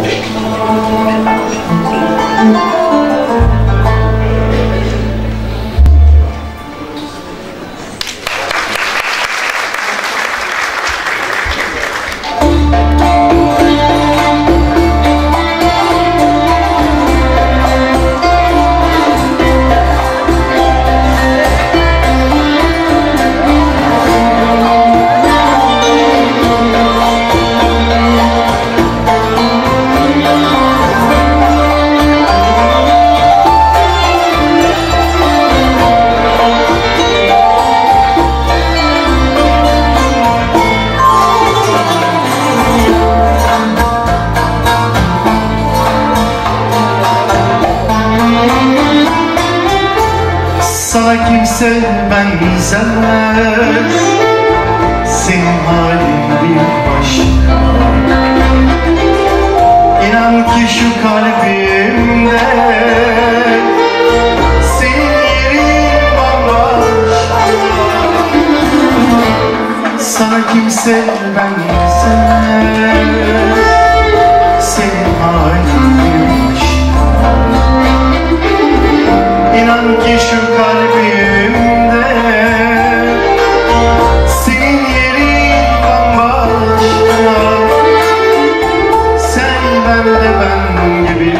Thank you. sevmem senler Senin halin bir başka. İnan ki şu kalbimde Amém.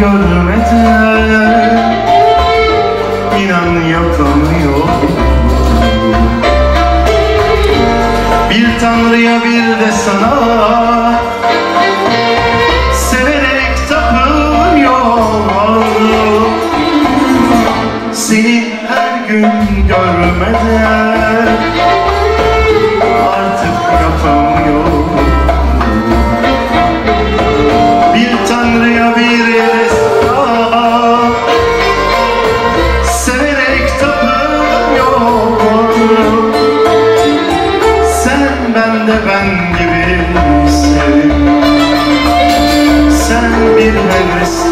görmeden inan yapamıyorum. Bir tanrıya bir de de ben gibi sevin Sen bir heves